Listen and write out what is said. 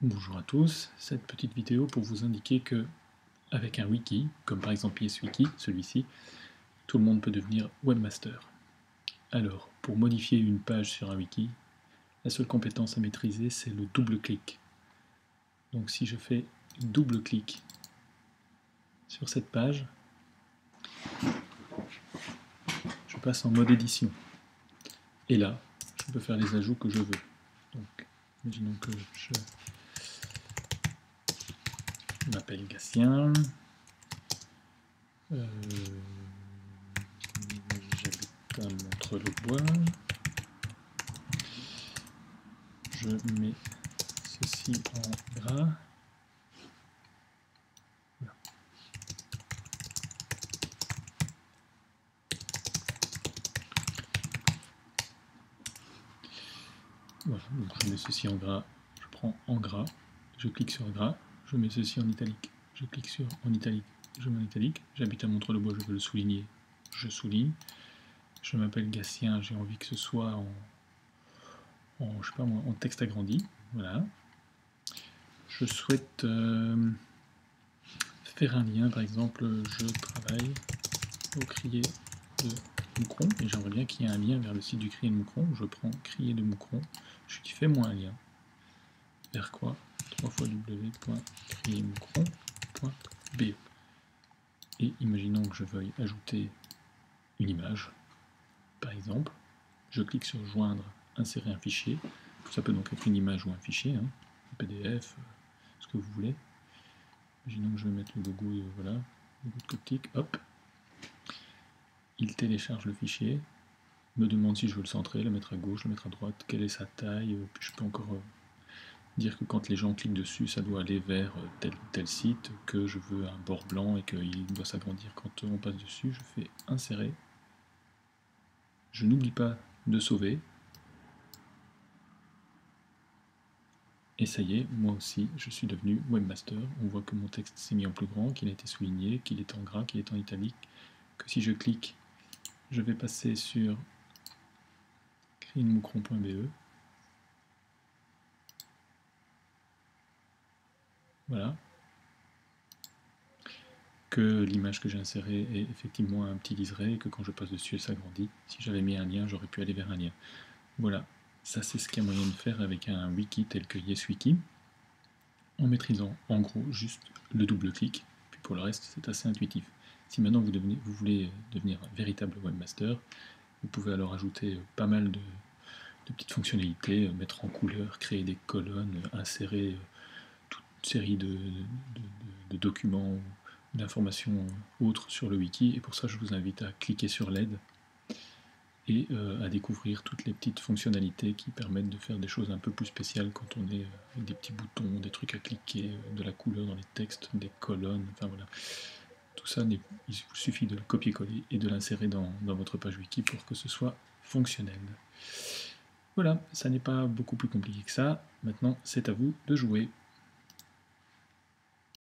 Bonjour à tous, cette petite vidéo pour vous indiquer que avec un wiki, comme par exemple PSWiki, celui-ci, tout le monde peut devenir webmaster. Alors, pour modifier une page sur un wiki, la seule compétence à maîtriser c'est le double-clic. Donc si je fais double-clic sur cette page, je passe en mode édition. Et là, je peux faire les ajouts que je veux. Donc, imaginons que je m'appelle Gatien. Euh, J'habite à Montreux-le-Bois. Je mets ceci en gras. Voilà, je mets ceci en gras, je prends en gras, je clique sur gras, je mets ceci en italique, je clique sur en italique, je mets en italique, j'habite à Montreux-le-Bois, je veux le souligner, je souligne, je m'appelle Gatien, j'ai envie que ce soit en, texte agrandi, voilà. Je souhaite euh, faire un lien, par exemple, je travaille au crier de Moucron, et j'aimerais bien qu'il y ait un lien vers le site du crier de Moucron, je prends crier de Moucron, je dis fais-moi un lien, vers quoi? 3 fois et imaginons que je veuille ajouter une image, par exemple, je clique sur joindre, insérer un fichier, ça peut donc être une image ou un fichier, hein, un PDF, euh, ce que vous voulez. Imaginons que je vais mettre le logo, et voilà, logo de Coptic, hop, il télécharge le fichier, me demande si je veux le centrer, le mettre à gauche, le mettre à droite, quelle est sa taille, euh, puis je peux encore euh, dire que quand les gens cliquent dessus, ça doit aller vers euh, tel tel site, que je veux un bord blanc et qu'il doit s'agrandir quand on passe dessus, je fais insérer. Je n'oublie pas de sauver. Et ça y est, moi aussi, je suis devenu webmaster. On voit que mon texte s'est mis en plus grand, qu'il a été souligné, qu'il est en gras, qu'il est en italique, que si je clique, je vais passer sur crinemoucron.be. Voilà. Que l'image que j'ai insérée est effectivement un petit liseré et que quand je passe dessus, elle s'agrandit. Si j'avais mis un lien, j'aurais pu aller vers un lien. Voilà, ça c'est ce qu'il y a moyen de faire avec un wiki tel que YesWiki, en maîtrisant en gros juste le double-clic, puis pour le reste c'est assez intuitif. Si maintenant vous, voulez devenir un véritable webmaster, vous pouvez alors ajouter pas mal de, petites fonctionnalités, mettre en couleur, créer des colonnes, insérer série de, documents ou d'informations autres sur le wiki. Et pour ça, je vous invite à cliquer sur l'aide et euh, à découvrir toutes les petites fonctionnalités qui permettent de faire des choses un peu plus spéciales quand on est avec des petits boutons, des trucs à cliquer, de la couleur dans les textes, des colonnes, enfin voilà. Tout ça, il vous suffit de le copier-coller et de l'insérer dans votre page wiki pour que ce soit fonctionnel. Voilà, ça n'est pas beaucoup plus compliqué que ça. Maintenant, c'est à vous de jouer.